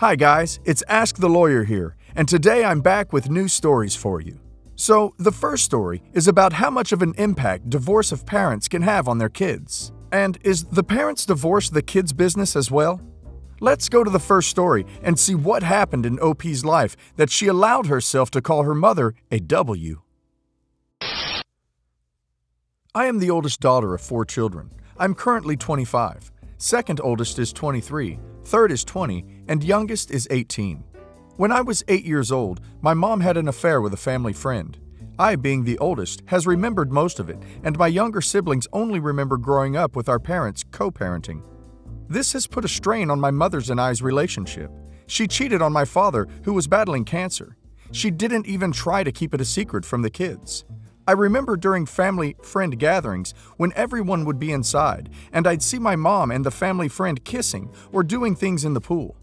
Hi, guys, it's Ask the Lawyer here, and today I'm back with new stories for you. So, the first story is about how much of an impact divorce of parents can have on their kids. And is the parents' divorce the kids' business as well? Let's go to the first story and see what happened in OP's life that she allowed herself to call her mother a W. I am the oldest daughter of four children. I'm currently 25. Second oldest is 23, third is 20, and youngest is 18. When I was 8 years old, my mom had an affair with a family friend. I, being the oldest, has remembered most of it, and my younger siblings only remember growing up with our parents co parenting. This has put a strain on my mother's and I's relationship. She cheated on my father, who was battling cancer. She didn't even try to keep it a secret from the kids. I remember during family friend gatherings when everyone would be inside and I'd see my mom and the family friend kissing or doing things in the pool.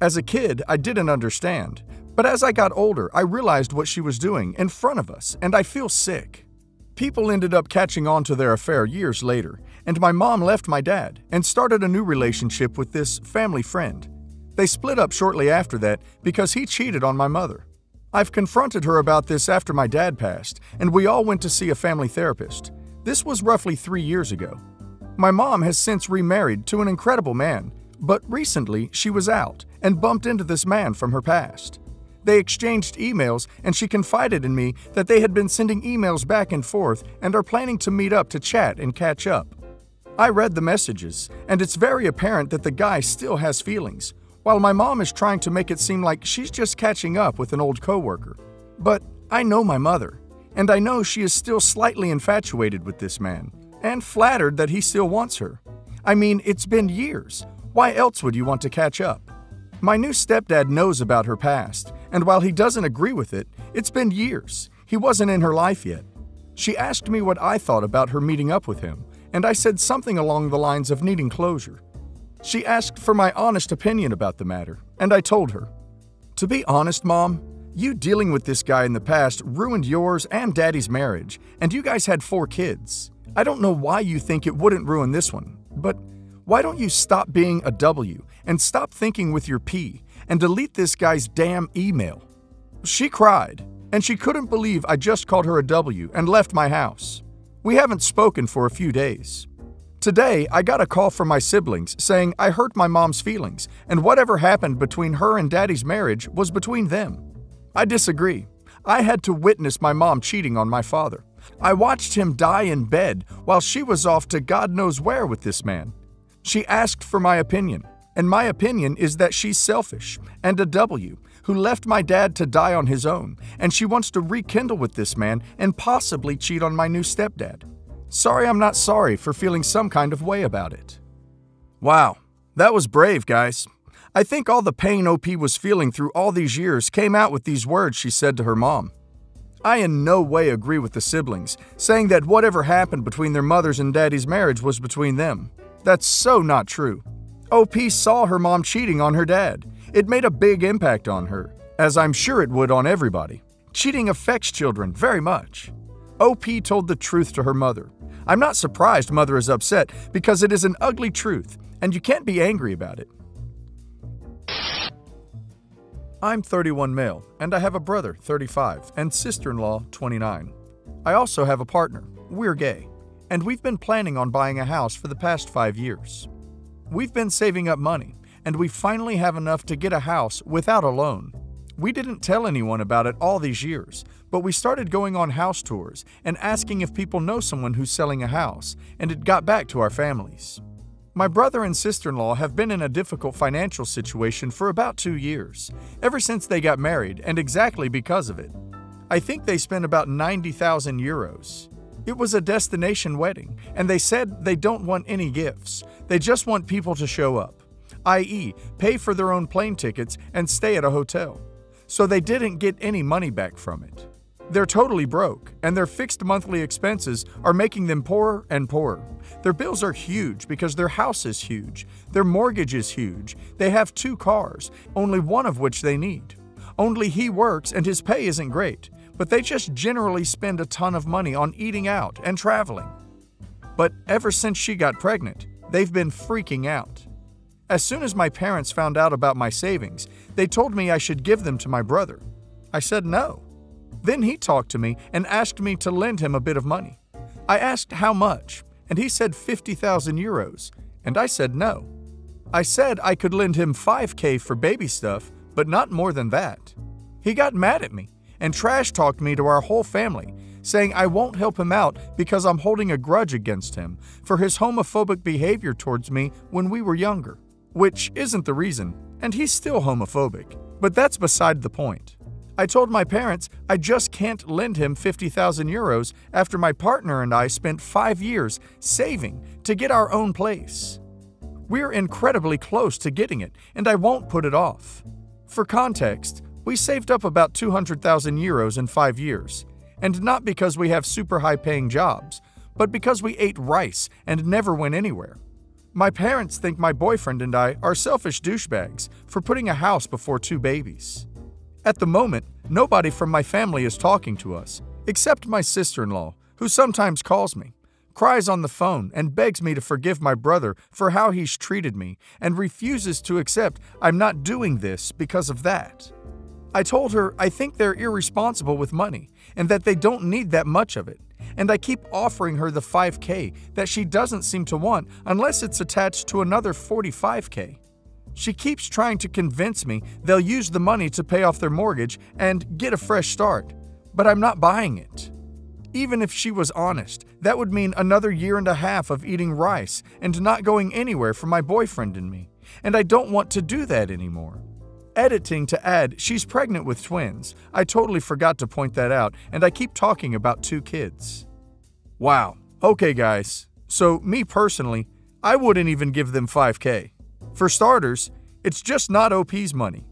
As a kid, I didn't understand, but as I got older, I realized what she was doing in front of us and I feel sick. People ended up catching on to their affair years later, and my mom left my dad and started a new relationship with this family friend. They split up shortly after that because he cheated on my mother. I've confronted her about this after my dad passed, and we all went to see a family therapist. This was roughly three years ago. My mom has since remarried to an incredible man, but recently she was out and bumped into this man from her past. They exchanged emails, and she confided in me that they had been sending emails back and forth and are planning to meet up to chat and catch up. I read the messages, and it's very apparent that the guy still has feelings, while my mom is trying to make it seem like she's just catching up with an old coworker. But I know my mother, and I know she is still slightly infatuated with this man, and flattered that he still wants her. I mean, it's been years. Why else would you want to catch up? My new stepdad knows about her past, and while he doesn't agree with it, it's been years. He wasn't in her life yet. She asked me what I thought about her meeting up with him, and I said something along the lines of needing closure. She asked for my honest opinion about the matter, and I told her. To be honest, Mom, you dealing with this guy in the past ruined yours and Daddy's marriage, and you guys had four kids. I don't know why you think it wouldn't ruin this one, but why don't you stop being a W and stop thinking with your P and delete this guy's damn email? She cried, and she couldn't believe I just called her a W and left my house. We haven't spoken for a few days. Today, I got a call from my siblings saying I hurt my mom's feelings, and whatever happened between her and daddy's marriage was between them. I disagree. I had to witness my mom cheating on my father. I watched him die in bed while she was off to God knows where with this man. She asked for my opinion, and my opinion is that she's selfish and a W who left my dad to die on his own, and she wants to rekindle with this man and possibly cheat on my new stepdad. Sorry I'm not sorry for feeling some kind of way about it. Wow, that was brave, guys. I think all the pain OP was feeling through all these years came out with these words she said to her mom. I in no way agree with the siblings, saying that whatever happened between their mother's and daddy's marriage was between them. That's so not true. OP saw her mom cheating on her dad. It made a big impact on her, as I'm sure it would on everybody. Cheating affects children very much. OP told the truth to her mother. I'm not surprised Mother is upset because it is an ugly truth, and you can't be angry about it. I'm 31 male, and I have a brother, 35, and sister in law, 29. I also have a partner. We're gay, and we've been planning on buying a house for the past five years. We've been saving up money, and we finally have enough to get a house without a loan. We didn't tell anyone about it all these years, but we started going on house tours and asking if people know someone who's selling a house, and it got back to our families. My brother and sister in law have been in a difficult financial situation for about two years, ever since they got married, and exactly because of it. I think they spent about 90,000 euros. It was a destination wedding, and they said they don't want any gifts, they just want people to show up, i.e., pay for their own plane tickets and stay at a hotel so they didn't get any money back from it. They're totally broke, and their fixed monthly expenses are making them poorer and poorer. Their bills are huge because their house is huge, their mortgage is huge, they have two cars, only one of which they need. Only he works and his pay isn't great, but they just generally spend a ton of money on eating out and traveling. But ever since she got pregnant, they've been freaking out. As soon as my parents found out about my savings, they told me I should give them to my brother. I said no. Then he talked to me and asked me to lend him a bit of money. I asked how much, and he said 50,000 euros, and I said no. I said I could lend him 5k for baby stuff, but not more than that. He got mad at me and trash talked me to our whole family, saying I won't help him out because I'm holding a grudge against him for his homophobic behavior towards me when we were younger. Which isn't the reason, and he's still homophobic. But that's beside the point. I told my parents I just can't lend him 50,000 euros after my partner and I spent five years saving to get our own place. We're incredibly close to getting it, and I won't put it off. For context, we saved up about 200,000 euros in five years, and not because we have super high paying jobs, but because we ate rice and never went anywhere. My parents think my boyfriend and I are selfish douchebags for putting a house before two babies. At the moment, nobody from my family is talking to us, except my sister in law, who sometimes calls me cries on the phone and begs me to forgive my brother for how he's treated me and refuses to accept I'm not doing this because of that. I told her I think they're irresponsible with money and that they don't need that much of it. And I keep offering her the 5K that she doesn't seem to want unless it's attached to another 45K. She keeps trying to convince me they'll use the money to pay off their mortgage and get a fresh start, but I'm not buying it. Even if she was honest, that would mean another year and a half of eating rice and not going anywhere for my boyfriend and me. And I don't want to do that anymore. Editing to add, she's pregnant with twins. I totally forgot to point that out, and I keep talking about two kids. Wow. Okay, guys. So, me personally, I wouldn't even give them 5K. For starters, it's just not OP's money.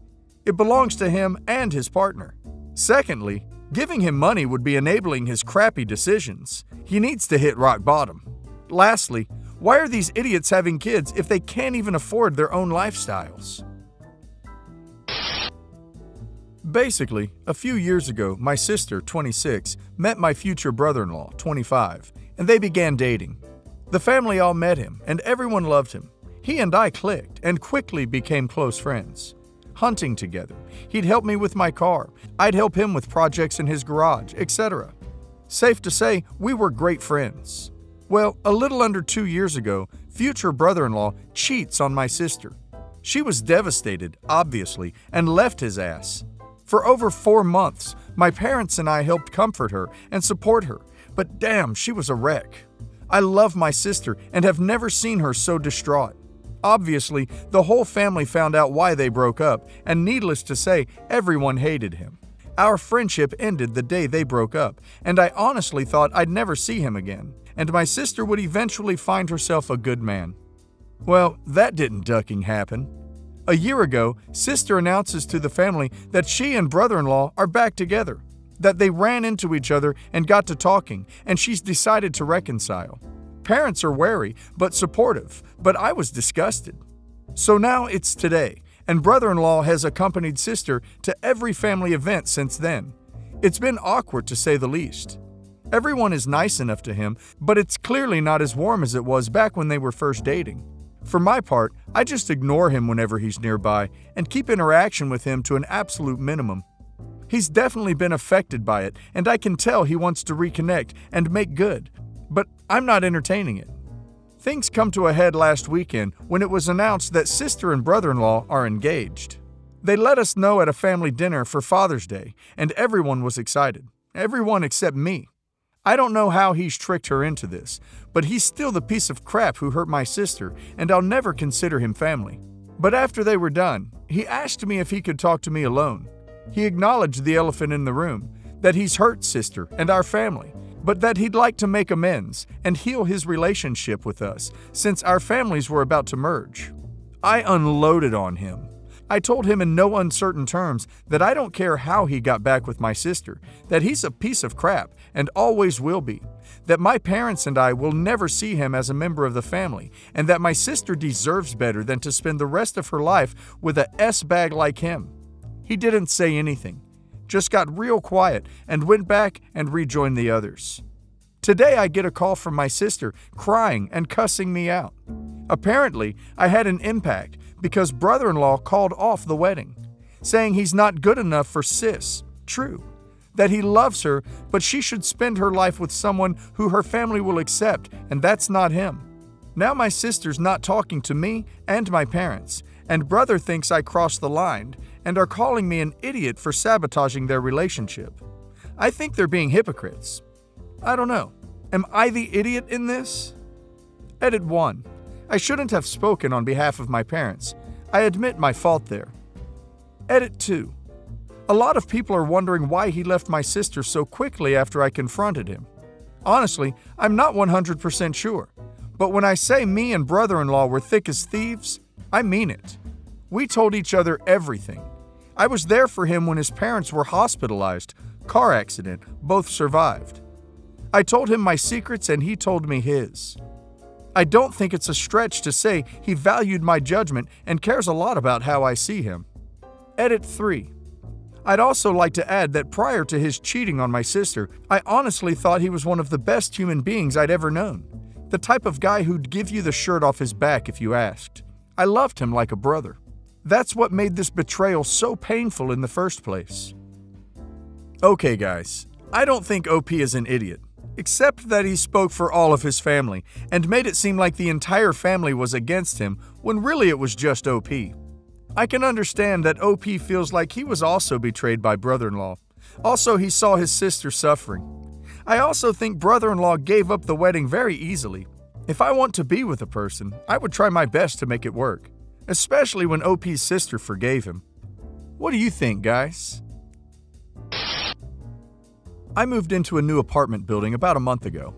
It belongs to him and his partner. Secondly, Giving him money would be enabling his crappy decisions. He needs to hit rock bottom. Lastly, why are these idiots having kids if they can't even afford their own lifestyles? Basically, a few years ago, my sister, 26, met my future brother in law, 25, and they began dating. The family all met him, and everyone loved him. He and I clicked and quickly became close friends hunting together. He'd help me with my car. I'd help him with projects in his garage, etc. Safe to say, we were great friends. Well, a little under two years ago, future brother in law cheats on my sister. She was devastated, obviously, and left his ass. For over four months, my parents and I helped comfort her and support her, but damn, she was a wreck. I love my sister and have never seen her so distraught. Obviously, the whole family found out why they broke up, and needless to say, everyone hated him. Our friendship ended the day they broke up, and I honestly thought I'd never see him again, and my sister would eventually find herself a good man. Well, that didn't ducking happen. A year ago, sister announces to the family that she and brother in law are back together, that they ran into each other and got to talking, and she's decided to reconcile. Parents are wary, but supportive, but I was disgusted. So now it's today, and brother in law has accompanied sister to every family event since then. It's been awkward to say the least. Everyone is nice enough to him, but it's clearly not as warm as it was back when they were first dating. For my part, I just ignore him whenever he's nearby and keep interaction with him to an absolute minimum. He's definitely been affected by it, and I can tell he wants to reconnect and make good, but I'm not entertaining it. Things come to a head last weekend when it was announced that sister and brother in law are engaged. They let us know at a family dinner for Father's Day, and everyone was excited. Everyone except me. I don't know how he's tricked her into this, but he's still the piece of crap who hurt my sister, and I'll never consider him family. But after they were done, he asked me if he could talk to me alone. He acknowledged the elephant in the room, that he's hurt sister and our family, but that he'd like to make amends and heal his relationship with us since our families were about to merge. I unloaded on him. I told him in no uncertain terms that I don't care how he got back with my sister, that he's a piece of crap and always will be, that my parents and I will never see him as a member of the family, and that my sister deserves better than to spend the rest of her life with a S bag like him. He didn't say anything just got real quiet and went back and rejoined the others. Today I get a call from my sister crying and cussing me out. Apparently, I had an impact because brother in law called off the wedding, saying he's not good enough for sis. True. That he loves her, but she should spend her life with someone who her family will accept, and that's not him. Now my sister's not talking to me and my parents, and brother thinks I crossed the line and are calling me an idiot for sabotaging their relationship. I think they're being hypocrites. I don't know. Am I the idiot in this? Edit 1. I shouldn't have spoken on behalf of my parents. I admit my fault there. Edit 2. A lot of people are wondering why he left my sister so quickly after I confronted him. Honestly, I'm not 100% sure. But when I say me and brother in law were thick as thieves, I mean it. We told each other everything. I was there for him when his parents were hospitalized, car accident, both survived. I told him my secrets and he told me his. I don't think it's a stretch to say he valued my judgment and cares a lot about how I see him. Edit 3. I'd also like to add that prior to his cheating on my sister, I honestly thought he was one of the best human beings I'd ever known. The type of guy who'd give you the shirt off his back if you asked. I loved him like a brother. That's what made this betrayal so painful in the first place. Okay, guys, I don't think OP is an idiot except that he spoke for all of his family and made it seem like the entire family was against him when really it was just OP. I can understand that OP feels like he was also betrayed by brother in law. Also, he saw his sister suffering. I also think brother in law gave up the wedding very easily. If I want to be with a person, I would try my best to make it work, especially when OP's sister forgave him. What do you think, guys? I moved into a new apartment building about a month ago.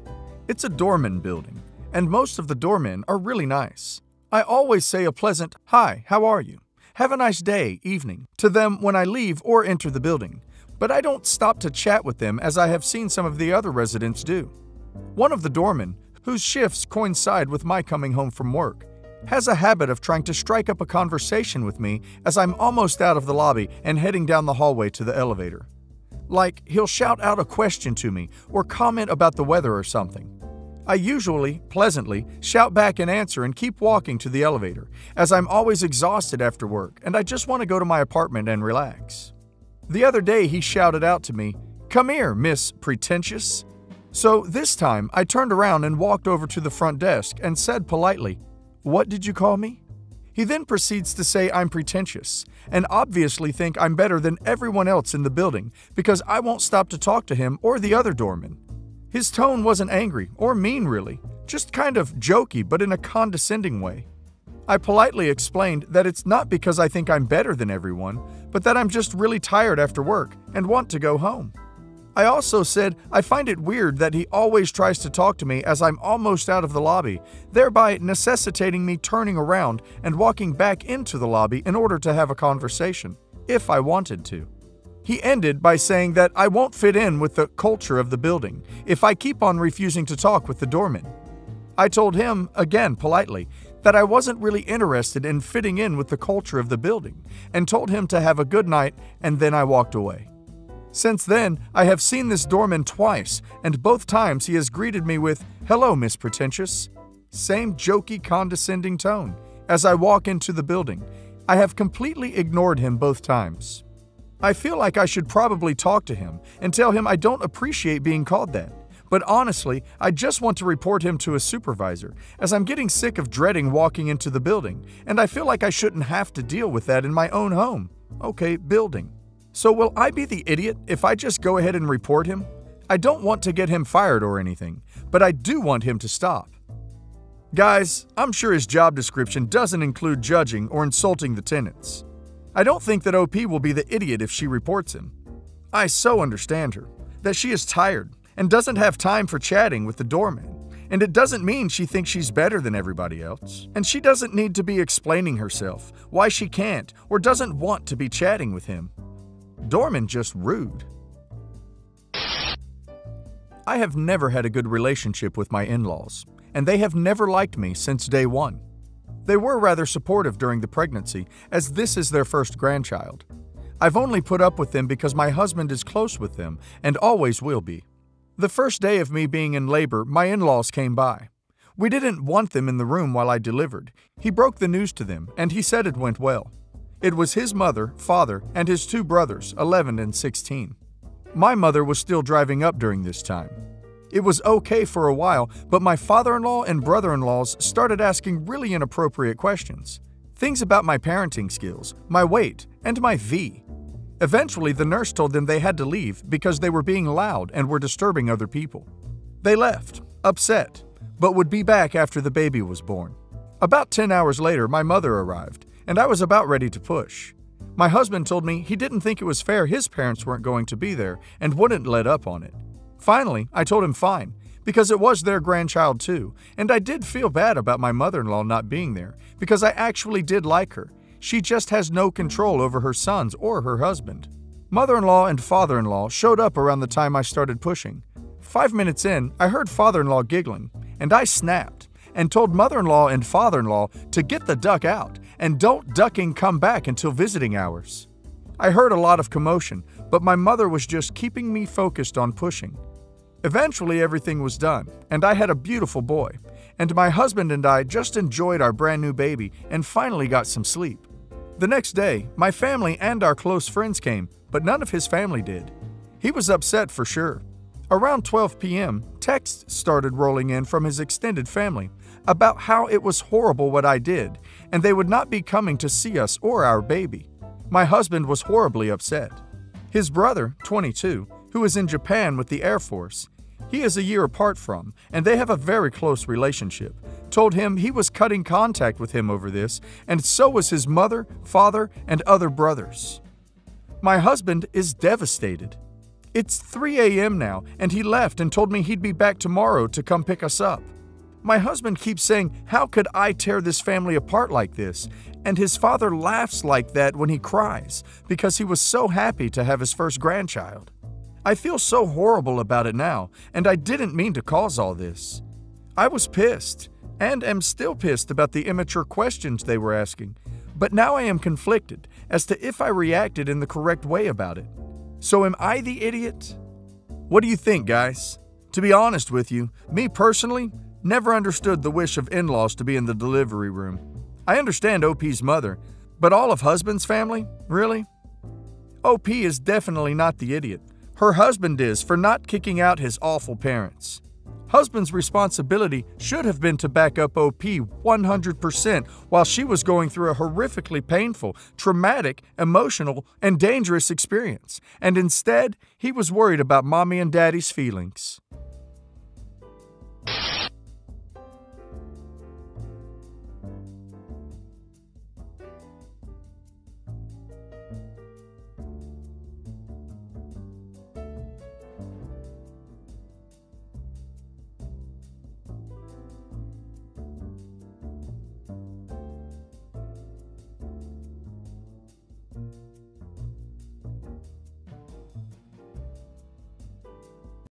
It's a doorman building, and most of the doormen are really nice. I always say a pleasant, Hi, how are you? Have a nice day, evening, to them when I leave or enter the building, but I don't stop to chat with them as I have seen some of the other residents do. One of the doormen, whose shifts coincide with my coming home from work, has a habit of trying to strike up a conversation with me as I'm almost out of the lobby and heading down the hallway to the elevator. Like, he'll shout out a question to me or comment about the weather or something. I usually, pleasantly, shout back an answer and keep walking to the elevator, as I'm always exhausted after work and I just want to go to my apartment and relax. The other day, he shouted out to me, Come here, Miss Pretentious. So this time, I turned around and walked over to the front desk and said politely, What did you call me? He then proceeds to say I'm pretentious, and obviously think I'm better than everyone else in the building because I won't stop to talk to him or the other doorman. His tone wasn't angry or mean, really, just kind of jokey but in a condescending way. I politely explained that it's not because I think I'm better than everyone, but that I'm just really tired after work and want to go home. I also said I find it weird that he always tries to talk to me as I'm almost out of the lobby, thereby necessitating me turning around and walking back into the lobby in order to have a conversation, if I wanted to. He ended by saying that I won't fit in with the culture of the building if I keep on refusing to talk with the doorman. I told him, again politely, that I wasn't really interested in fitting in with the culture of the building and told him to have a good night and then I walked away. Since then, I have seen this doorman twice, and both times he has greeted me with, Hello, Miss Pretentious. Same jokey, condescending tone. As I walk into the building, I have completely ignored him both times. I feel like I should probably talk to him and tell him I don't appreciate being called that. But honestly, I just want to report him to a supervisor, as I'm getting sick of dreading walking into the building, and I feel like I shouldn't have to deal with that in my own home. Okay, building. So, will I be the idiot if I just go ahead and report him? I don't want to get him fired or anything, but I do want him to stop. Guys, I'm sure his job description doesn't include judging or insulting the tenants. I don't think that OP will be the idiot if she reports him. I so understand her, that she is tired and doesn't have time for chatting with the doorman. And it doesn't mean she thinks she's better than everybody else. And she doesn't need to be explaining herself, why she can't or doesn't want to be chatting with him. Doorman just rude. I have never had a good relationship with my in laws, and they have never liked me since day one. They were rather supportive during the pregnancy, as this is their first grandchild. I've only put up with them because my husband is close with them and always will be. The first day of me being in labor, my in laws came by. We didn't want them in the room while I delivered. He broke the news to them, and he said it went well. It was his mother, father, and his two brothers, 11 and 16. My mother was still driving up during this time. It was okay for a while, but my father in law and brother in laws started asking really inappropriate questions. Things about my parenting skills, my weight, and my V. Eventually, the nurse told them they had to leave because they were being loud and were disturbing other people. They left, upset, but would be back after the baby was born. About 10 hours later, my mother arrived, and I was about ready to push. My husband told me he didn't think it was fair his parents weren't going to be there and wouldn't let up on it. Finally, I told him fine, because it was their grandchild too, and I did feel bad about my mother in law not being there, because I actually did like her. She just has no control over her sons or her husband. Mother in law and father in law showed up around the time I started pushing. Five minutes in, I heard father in law giggling, and I snapped and told mother in law and father in law to get the duck out and don't ducking come back until visiting hours. I heard a lot of commotion, but my mother was just keeping me focused on pushing. Eventually, everything was done, and I had a beautiful boy. And my husband and I just enjoyed our brand new baby and finally got some sleep. The next day, my family and our close friends came, but none of his family did. He was upset for sure. Around 12 p.m., texts started rolling in from his extended family about how it was horrible what I did, and they would not be coming to see us or our baby. My husband was horribly upset. His brother, 22, who is in Japan with the Air Force, he is a year apart from, and they have a very close relationship, told him he was cutting contact with him over this, and so was his mother, father, and other brothers. My husband is devastated. It's 3 a.m. now, and he left and told me he'd be back tomorrow to come pick us up. My husband keeps saying, How could I tear this family apart like this? And his father laughs like that when he cries because he was so happy to have his first grandchild. I feel so horrible about it now, and I didn't mean to cause all this. I was pissed, and am still pissed about the immature questions they were asking, but now I am conflicted as to if I reacted in the correct way about it. So, am I the idiot? What do you think, guys? To be honest with you, me personally, never understood the wish of in laws to be in the delivery room. I understand OP's mother, but all of husband's family? Really? OP is definitely not the idiot. Her husband is for not kicking out his awful parents. Husband's responsibility should have been to back up OP 100% while she was going through a horrifically painful, traumatic, emotional, and dangerous experience, and instead, he was worried about mommy and daddy's feelings.